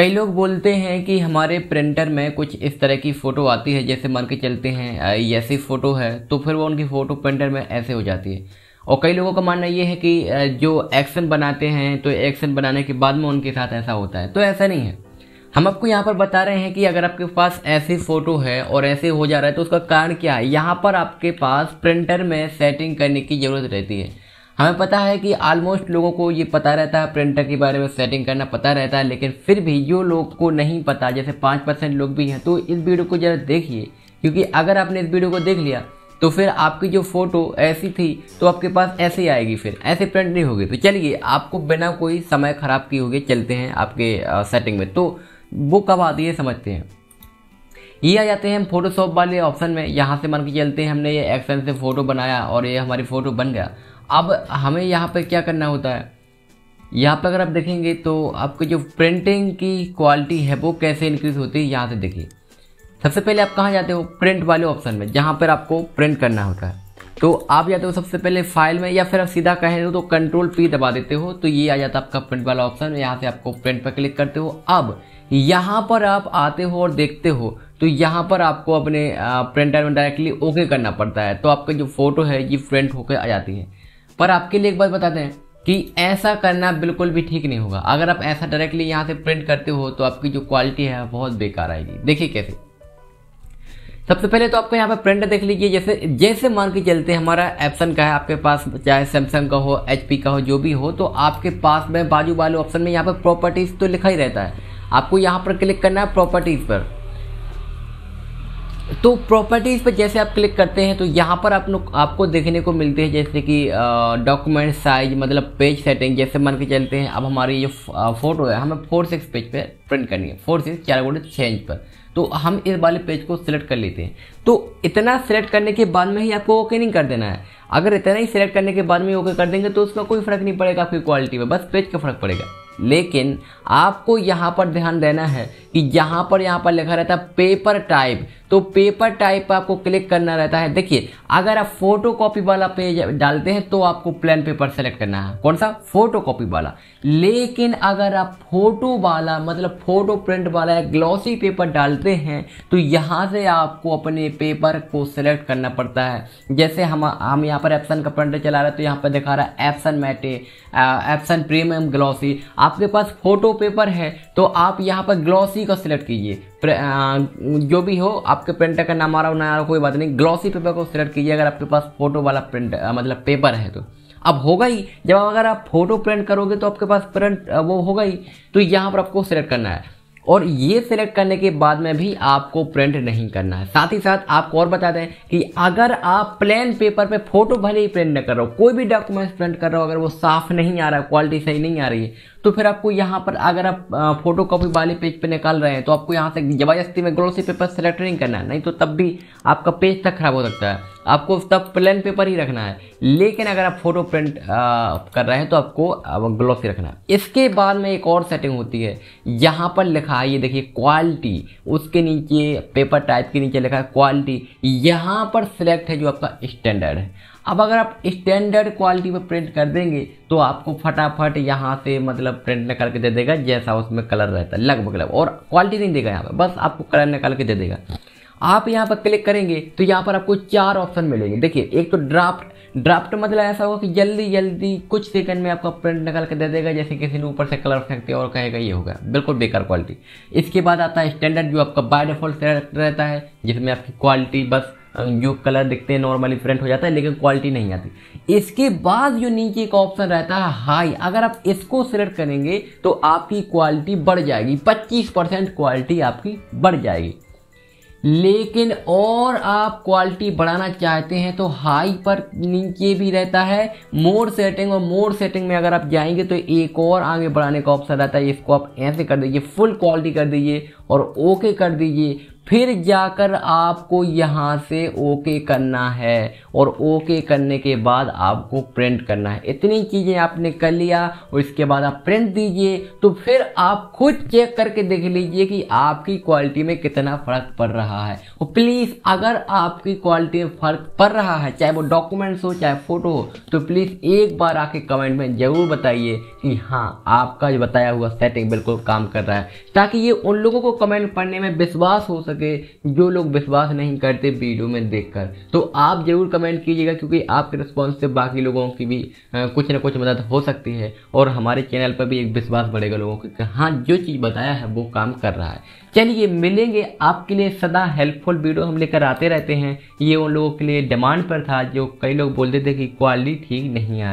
कई लोग बोलते हैं कि हमारे प्रिंटर में कुछ इस तरह की फ़ोटो आती है, जैसे मान के चलते हैं ऐसी फ़ोटो है तो फिर वो उनकी फ़ोटो प्रिंटर में ऐसे हो जाती है। और कई लोगों का मानना ये है कि जो एक्शन बनाते हैं तो एक्शन बनाने के बाद में उनके साथ ऐसा होता है तो ऐसा नहीं है। हम आपको यहाँ पर बता रहे हैं कि अगर आपके पास ऐसी फ़ोटो है और ऐसे हो जा रहा है तो उसका कारण क्या है? यहाँ पर आपके पास प्रिंटर में सेटिंग करने की ज़रूरत रहती है। हमें पता है कि ऑलमोस्ट लोगों को ये पता रहता है प्रिंटर के बारे में सेटिंग करना पता रहता है, लेकिन फिर भी जो लोग को नहीं पता। जैसे पाँच परसेंट लोग भी हैं तो इस वीडियो को ज़रा देखिए, क्योंकि अगर आपने इस वीडियो को देख लिया तो फिर आपकी जो फ़ोटो ऐसी थी तो आपके पास ऐसे ही आएगी फिर, ऐसे प्रिंट नहीं होगी। तो चलिए, आपको बिना कोई समय ख़राब किए हुए चलते हैं आपके सेटिंग में। तो वो कब आती है, समझते हैं। ये आ जाते हैं हम फोटोशॉप वाले ऑप्शन में। यहाँ से मान के चलते हैं हमने ये एक्शन से फ़ोटो बनाया और ये हमारी फ़ोटो बन गया। अब हमें यहाँ पर क्या करना होता है? यहाँ पर अगर आप देखेंगे तो आपकी जो प्रिंटिंग की क्वालिटी है, वो कैसे इंक्रीज होती है, यहाँ से देखिए। सबसे पहले आप कहाँ जाते हो? प्रिंट वाले ऑप्शन में, जहाँ पर आपको प्रिंट करना होता है। तो आप जाते हो सबसे पहले फ़ाइल में, या फिर आप सीधा कहें तो कंट्रोल पी दबा देते हो तो ये आ जाता है आपका प्रिंट वाला ऑप्शन यहाँ से आपको प्रिंट पर क्लिक करते हो। अब यहाँ पर आप आते हो और देखते हो तो यहाँ पर आपको अपने प्रिंटर में डायरेक्टली ओके करना पड़ता है। तो आपका जो फ़ोटो है, ये प्रिंट होकर आ जाती है। पर आपके लिए एक बात बताते हैं कि ऐसा करना बिल्कुल भी ठीक नहीं होगा। अगर आप ऐसा डायरेक्टली यहाँ से प्रिंट करते हो तो आपकी जो क्वालिटी है, बहुत बेकार आएगी। देखिए कैसे। सबसे पहले तो आपको यहाँ पर प्रिंट देख लीजिए। जैसे जैसे मान के चलते हमारा एप्सन का है, आपके पास चाहे सैमसंग का हो एच का हो, जो भी हो तो आपके पास में बाजू वाले ऑप्शन में यहाँ पर प्रॉपर्टीज़ तो लिखा ही रहता है। आपको यहाँ पर क्लिक करना है प्रॉपर्टीज़ पर। तो प्रॉपर्टीज़ पर जैसे आप क्लिक करते हैं तो यहाँ पर आप लोग आपको देखने को मिलते हैं जैसे कि डॉक्यूमेंट साइज़ मतलब पेज सेटिंग जैसे मान के चलते हैं, अब हमारी जो फ़ोटो है, हमें फोर सिक्स पेज पे प्रिंट करनी है फोर सिक्स चार गोटे छः इंच पर। तो हम इस वाले पेज को सिलेक्ट कर लेते हैं। तो इतना सिलेक्ट करने के बाद में ही आपको ओके नहीं कर देना है। अगर इतना ही सिलेक्ट करने के बाद में ओके कर देंगे तो उसका कोई फ़र्क नहीं पड़ेगा आपकी क्वालिटी में, बस पेज का फ़र्क पड़ेगा। लेकिन आपको यहाँ पर ध्यान देना है कि यहाँ पर यहाँ पर लिखा रहता है पेपर टाइप तो पेपर टाइप पर आपको क्लिक करना रहता है। देखिए, अगर आप फ़ोटो कॉपी वाला पेज डालते हैं तो आपको प्लेन पेपर सेलेक्ट करना है। कौन सा? फ़ोटो कॉपी वाला। लेकिन अगर आप फ़ोटो वाला मतलब फ़ोटो प्रिंट वाला या ग्लॉसी पेपर डालते हैं तो यहाँ से आपको अपने पेपर को सिलेक्ट करना पड़ता है। जैसे हम हम यहाँ पर एप्सन का प्रिंटर चला रहे हैं तो यहाँ पर दिखा रहा है Epson matte Epson premium glossy आपके पास फ़ोटो पेपर है तो आप यहाँ पर ग्लॉसी का सिलेक्ट कीजिए। जो भी हो, आपके प्रिंटर का नाम आ रहा हो, ना आ रहा कोई बात नहीं ग्लॉसी पेपर को सिलेक्ट कीजिए अगर आपके पास फ़ोटो वाला प्रिंट मतलब पेपर है तो। अब होगा ही, जब अगर आप फ़ोटो प्रिंट करोगे तो आपके पास प्रिंट वो होगा ही तो यहाँ पर आपको सिलेक्ट करना है। और ये सिलेक्ट करने के बाद में भी आपको प्रिंट नहीं करना है। साथ ही साथ आपको और बता दें कि अगर आप प्लेन पेपर पे फ़ोटो भले ही प्रिंट न कर रहे हो, कोई भी डॉक्यूमेंट्स प्रिंट कर रहे हो, अगर वो साफ़ नहीं आ रहा है क्वालिटी सही नहीं आ रही है तो फिर आपको यहाँ पर अगर आप फ़ोटो कॉपी वाले पेज पे निकाल रहे हैं तो आपको यहाँ से ज़बरदस्ती में ग्लोसी पेपर सेलेक्ट नहीं करना है। नहीं तो तब भी आपका पेज तक खराब हो सकता है। आपको तब प्लेन पेपर ही रखना है। लेकिन अगर आप फ़ोटो प्रिंट कर रहे हैं तो आपको ग्लोसी रखना है। इसके बाद में एक और सेटिंग होती है। यहाँ पर लिखा है, ये देखिए क्वालिटी उसके नीचे पेपर टाइप के नीचे लिखा है क्वालिटी यहाँ पर सिलेक्ट है जो आपका स्टैंडर्ड है। अब अगर आप स्टैंडर्ड क्वालिटी में प्रिंट कर देंगे तो आपको फटाफट यहाँ से मतलब प्रिंट निकाल के दे देगा, जैसा उसमें कलर रहता है लगभग लगभग और क्वालिटी नहीं देगा यहाँ पर बस आपको कलर निकाल के दे देगा। आप यहाँ पर क्लिक करेंगे तो यहाँ पर आपको चार ऑप्शन मिलेंगे। देखिए, एक तो ड्राफ्ट ड्राफ्ट मतलब ऐसा होगा कि जल्दी जल्दी कुछ सेकंड में आपका प्रिंट निकाल के दे देगा, जैसे किसी ने ऊपर से कलर फेंकते और कहेगा ये होगा। बिल्कुल बेकार क्वालिटी इसके बाद आता है स्टैंडर्ड जो आपका बाय डिफ़ॉल्ट रहता है, जिसमें आपकी क्वालिटी बस जो कलर दिखते हैं नॉर्मली प्रिंट हो जाता है, लेकिन क्वालिटी नहीं आती। इसके बाद जो नीचे का ऑप्शन रहता है हाई अगर आप इसको सिलेक्ट करेंगे तो आपकी क्वालिटी बढ़ जाएगी। 25 परसेंट क्वालिटी आपकी बढ़ जाएगी। लेकिन और आप क्वालिटी बढ़ाना चाहते हैं तो हाई पर नीचे भी रहता है। मोड सेटिंग और मोड सेटिंग में अगर आप जाएँगे तो एक और आगे बढ़ाने का ऑप्शन रहता है। इसको आप ऐसे कर दीजिए फुल क्वालिटी कर दीजिए और ओके कर दीजिए। फिर जाकर आपको यहाँ से ओके करना है और ओके करने के बाद आपको प्रिंट करना है। इतनी चीज़ें आपने कर लिया और इसके बाद आप प्रिंट दीजिए। तो फिर आप खुद चेक करके देख लीजिए कि आपकी क्वालिटी में कितना फ़र्क पड़ रहा है। और प्लीज़ अगर आपकी क्वालिटी में फ़र्क पड़ रहा है, चाहे वो डॉक्यूमेंट्स हो, चाहे फ़ोटो हो तो प्लीज़ एक बार आके कमेंट में ज़रूर बताइए कि हाँ आपका जो बताया हुआ सेटिंग बिल्कुल काम कर रहा है। ताकि ये उन लोगों को कमेंट पढ़ने में विश्वास हो सके, जो लोग विश्वास नहीं करते वीडियो में देखकर। तो आप ज़रूर कमेंट कीजिएगा, क्योंकि आपके रिस्पॉन्स से बाकी लोगों की भी कुछ ना कुछ मदद हो सकती है, और हमारे चैनल पर भी एक विश्वास बढ़ेगा लोगों को हाँ जो चीज़ बताया है, वो काम कर रहा है। चलिए, मिलेंगे आपके लिए सदा हेल्पफुल वीडियो हम लेकर आते रहते हैं। ये उन लोगों के लिए डिमांड पर था, जो कई लोग बोलते थे कि क्वालिटी ठीक नहीं आ